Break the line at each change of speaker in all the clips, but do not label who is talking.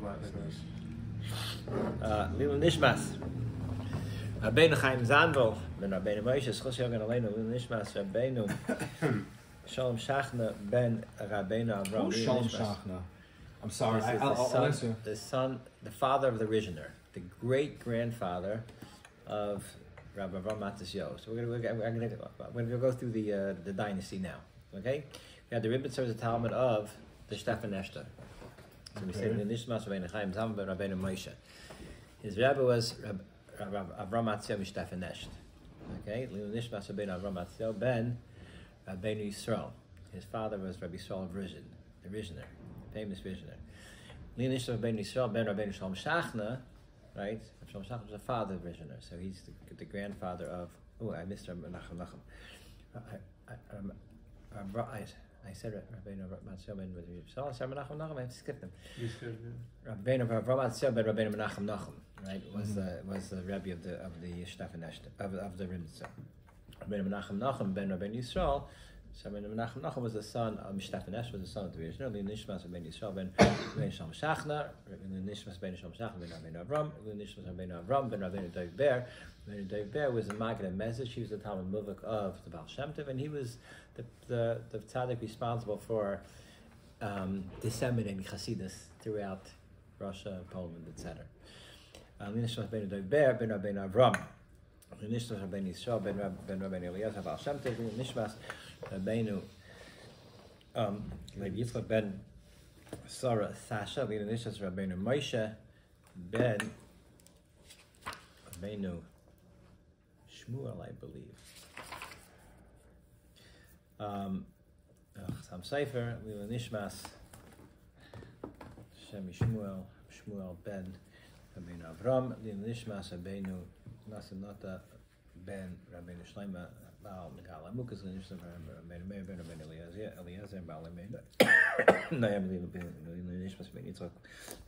Black liquors.
Uh, Lila Nishmas. Rabbeinu Chaim Zandel, ben Rabbeinu Moshe, Schos Yogan Aleinu, Lila Nishmas, Rabbeinu Shalom Shachna, ben Rabbeinu Avram.
Who's Shalom Shachna? I'm sorry. I, I'll, I'll
son,
answer.
the son, the father of the Rizhiner, the great grandfather of Rabbi Avram Matisyo. So we're gonna, we're gonna, we're gonna, go through the uh, the dynasty now. Okay, we had the Rebbe the Talmud of the Stefan Eshter. So we say Nishmas Rabbeinu Chaim Zalman ben Rabbeinu Moshe. His rabbi was Rab, Rab, Avram Matisyo Mishtefan Esht. Okay, Nishmas Rabbeinu Avram Matisyo ben Rabbeinu Yisrael. His father was Rabbi Yisrael of Rizhin, the Rizhiner, famous Rizhiner. Lilu Nishmas Rabbeinu Yisrael ben Rabbeinu Shalom Shachna, right? Shalom Shachna was the father of Rizhiner, so he's the, the grandfather of. Oh, I missed Nachum Nachum. I, I, um, I, I said Rabbeinu Matisyo ben Rabbeinu Yisrael. I said Rabbi Nachum Nachum. I skipped him.
You said,
Rabbeinu Atzel ben Rabbeinu Menachem Nachum, right? Was the was the Rebbe of the of the Shtefan Eshter of, of the Rimtza. Rabbeinu Menachem Nachum ben Rabbeinu Yisrael. So Rabbeinu Menachem Nachum was the son of Shtefan Eshter, was the son of the Rishon. Li Nishmas Rabbeinu Yisrael ben Rabbeinu Shalom Shachna. Li Nishmas Rabbeinu Shalom Shachna ben Rabbeinu Avram. Li Nishmas Rabbeinu Avram ben Rabbeinu Dov Ber. Rabbeinu Dov Ber was the Maggid of Mezritch. He was the Talmud Muvak of the Baal Shem Tov, and he was the the the tzaddik responsible for um, disseminating Hasidus throughout Russia, Poland, etc. Linishmas ben Dov Ber ben Rabbeinu Avram. Linishmas Rabbeinu Yisrael ben ben Rabbeinu Eliezer Baal Shem Tov. Linishmas Rabbeinu um, Levi Yitzchak ben Sarah Sasha. Linishmas Rabbeinu Moshe ben Rabbeinu Shmuel, I believe. Um, Sam Sefer, Lila Nishmas, Shem Shmuel, Shmuel ben Rabbeinu Avram, Lila Nishmas, Rabbeinu Nasanata ben Rabbeinu Shleima, Baal Megal Amukas, Lila Nishmas, Rabbeinu Meir ben Rabbeinu Eliezer, Eliezer, Baal Meir, Nayam Lila ben Nishmas, Ben Yitzchak,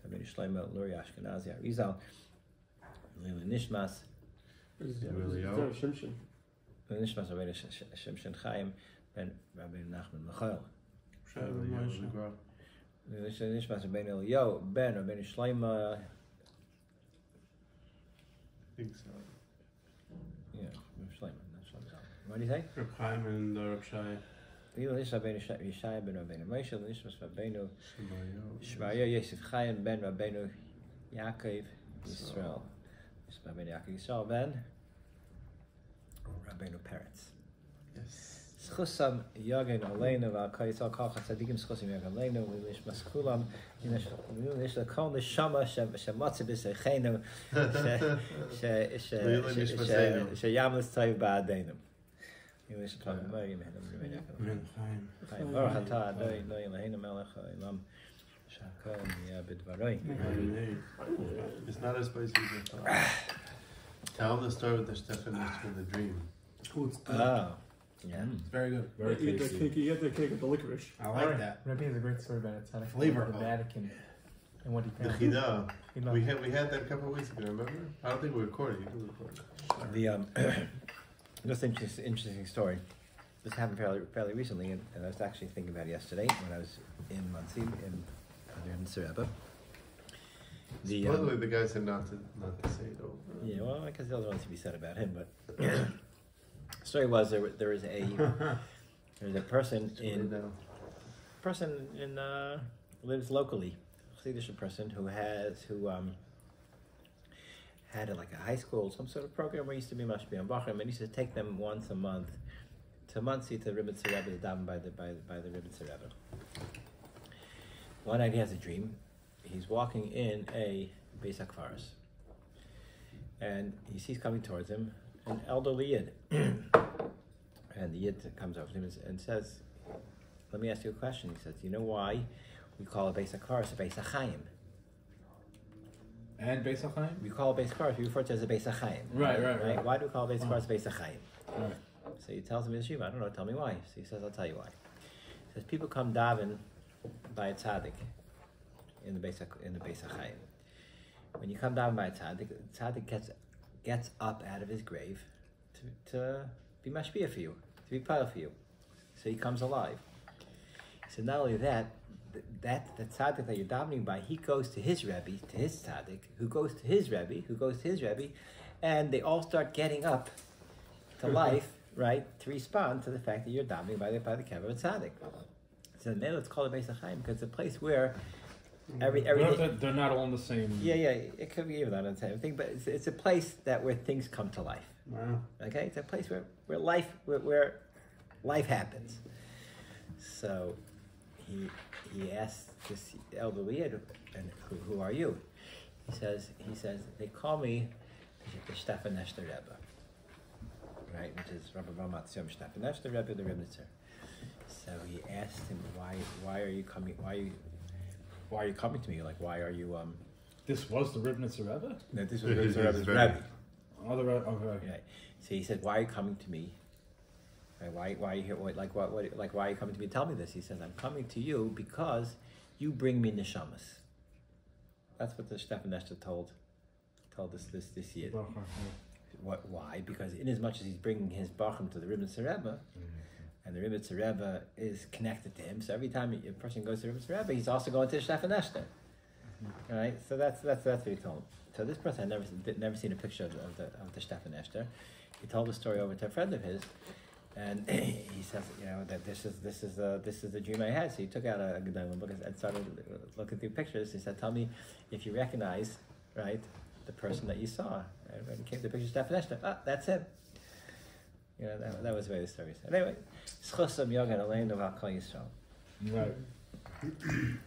Rabbeinu Shleima, Luria Ashkenazi, Arizal, Lila Nishmas,
Really,
Is
yo?
that Shimshon?
Lila Nishmas, Rabbeinu Shimshon Chaim, ben Rabbeinu Nachman Michael.
Really, yo,
Moshe.
the girl.
Nishmas Rabbeinu Eliyahu ben Rabbeinu Shleima,
I think so.
yeah, Shleima, not Shleima. What do you say?
Reb Chaim and uh, Reb Shai.
Eliyahu Rabbeinu Sh- Yishai ben Rabbeinu Moshe, Rabbeinu. Shmaya Yosef Chaim ben Rabbeinu Yaakov Yisrael. Rabbeinu Yaakov Yisrael ben Rabbeinu Peretz.
Yes.
Schusam Yagen Aleinu v'Akayitzel Kol Chatzadikim Schusim Yagen Aleinu v'Lishmas Kulam Nish Lekol Neshama Shematze B'Seichenu
Leila Nishmaseinu.
Sheyamlis Tzayiv Ba'adeinu Yilish Kol Merim
Reb Chaim.
Chaim Baruch Atah Adonai Eloi Eloheinu Melech Haolam Shakol Yeh B'Dvaroi
It's not as spicy as I thought. Tell the story with the Stefan from the dream.
Oh, it's good.
Oh, yeah.
It's very good. Very
you, get the
tasty.
cake, you get the cake with the licorice.
I like that.
Rebbe has a great story about it. How to
Flavor.
the Vatican and what he
The
found.
Chida.
He loved
We had we had that a couple of weeks ago. Remember? I don't think we recorded. You can record.
The um, just interesting, interesting story. This happened fairly fairly recently, and, and I was actually thinking about it yesterday when I was in Monsey in in Sareba. The
Supposedly
um,
the guy said not to not to say it over.
yeah, well, I guess there's nothing to be said about him, but the story was there there was a there was a person in person in uh, lives locally, Swedish person who has who um had like a high school some sort of program where he used to be mashbi on Bachram and he used to take them once a month to Monsey to Ribbit Rebbe to daven by the by the, by the Ribbit Rebbe. One night he has a dream. He's walking in a Beis Akfaris, and he sees coming towards him an elderly yid. and the yid comes over to him and says, let me ask you a question. He says, you know why we call a Beis Akaris a Beis Achayim?
And Beis Hachaim?
We call Beis Akaris, we refer to it as a Beis Achayim.
Right, right, right.
Why do we call Beis Akaris a Beis Achayim?
Right.
So he tells him his dream. I don't know, tell me why. So he says, I'll tell you why. He says, people come daven by a tzaddik in the Beis, in the Beis Achayim. When you come daven by a tzaddik, the tzaddik gets, gets up out of his grave to, to be mashpia for you, to be pile for you. So he comes alive. So not only that, that the tzaddik that you're davening by, he goes to his rebbe, to his tzaddik, who goes to his rebbe, who goes to his rebbe, and they all start getting up to life, right, to respond to the fact that you're davening by the by the kever of tzaddik. So the it's called a Beis because it's a place where every
They're,
everything.
they're, they're not all in the same.
Yeah, yeah, it could be even on the same thing, but it's, it's a place that where things come to life.
Wow.
Okay, it's a place where, where life where, where life happens. So he he asked this elderly Yid, and who, who are you? He says he says they call me the Stefan Neshter Rebbe, right? Which is Rabbi Ramat Yom Stefan Neshter Rebbe, the Ribnitzer. So he asked him why why are you coming why are you why are you coming to me like why are you um
This was the Ribnitzer Rebbe?
no, this
His-
was
his
Rebbe's
Rebbe.
Rebbe.
Oh, the Rebbe. Okay.
Right. So he said, "Why are you coming to me? Right, why, why are you here? What, like, what, what, like, why are you coming to me? Tell me this." He says, "I'm coming to you because you bring me neshamas." That's what the Stefan Neshta told, told us this this year. What? Why? Because in as much as he's bringing his bachim to the Ribbon Rebbe, mm-hmm. and the Ribbon Rebbe is connected to him, so every time a person goes to the Ribbon Rebbe, he's also going to the Stefan Neshta. Mm-hmm. All right, so that's that's that's what he told. him. So this person had never never seen a picture of the of the, of the Stefan. He told the story over to a friend of his, and he says, you know, that this is this is the this is the dream I had. So he took out a Gedolim book and started looking through pictures. He said, "Tell me if you recognize, right, the person that you saw." And when it came to the picture of Stefan Esther, ah, that's him. You know, that, that was the way the story said. Anyway, Schosam Yogan Elaine of Yisrael.
Right.